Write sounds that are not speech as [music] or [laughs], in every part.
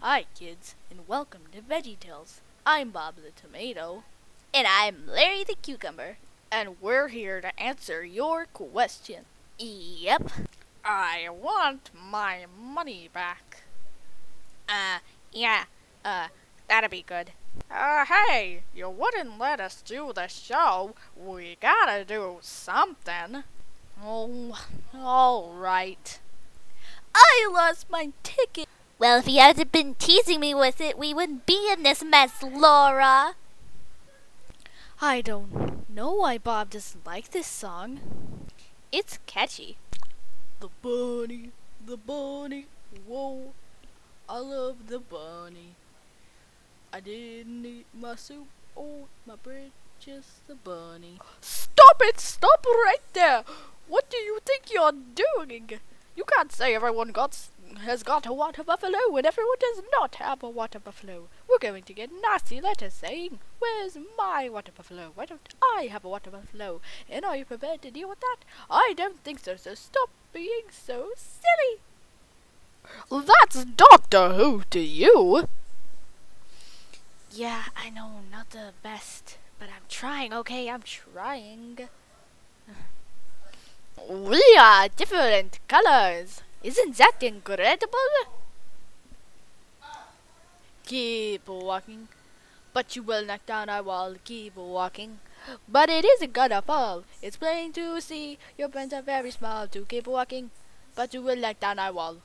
Hi, kids, and welcome to Veggie Tales. I'm Bob the Tomato, And I'm Larry the Cucumber. and we're here to answer your question. Yep. I want my money back. Uh, yeah. Uh, that'd be good. Uh, hey, you wouldn't let us do the show. We gotta do something. Oh, alright. I lost my ticket. Well, if he hadn't been teasing me with it, we wouldn't be in this mess, Laura. I don't know why Bob doesn't like this song. It's catchy. The bunny, the bunny, whoa. I love the bunny. I didn't eat my soup or my bread, just the bunny. Stop it! Stop right there! What do you think you're doing? You can't say everyone got s- has got a water buffalo and everyone does not have a water buffalo. We're going to get nasty letters saying, Where's my water buffalo? Why don't I have a water buffalo? And are you prepared to deal with that? I don't think so, so stop being so silly. That's Doctor Who to you. Yeah, I know, not the best, but I'm trying, okay? I'm trying. We are different colors. Isn't that incredible? Keep walking, but you will knock down our wall. Keep walking, but it isn't gonna fall. It's plain to see your brains are very small. To keep walking, but you will knock down our wall.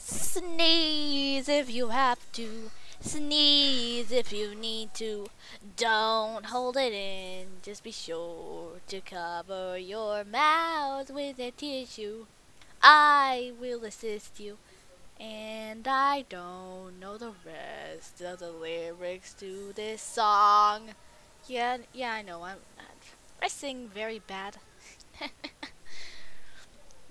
Sneeze if you have to. Sneeze if you need to. Don't hold it in. Just be sure to cover your mouth with a tissue. I will assist you. And I don't know the rest of the lyrics to this song. Yeah, yeah, I know. I'm, I sing very bad. [laughs]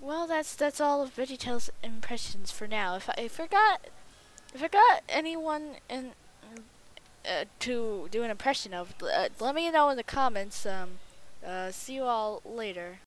well, that's that's all of VeggieTales impressions for now. If I, if I forgot, if I got anyone in uh, to do an impression of, uh, let me know in the comments. Um, uh, see you all later.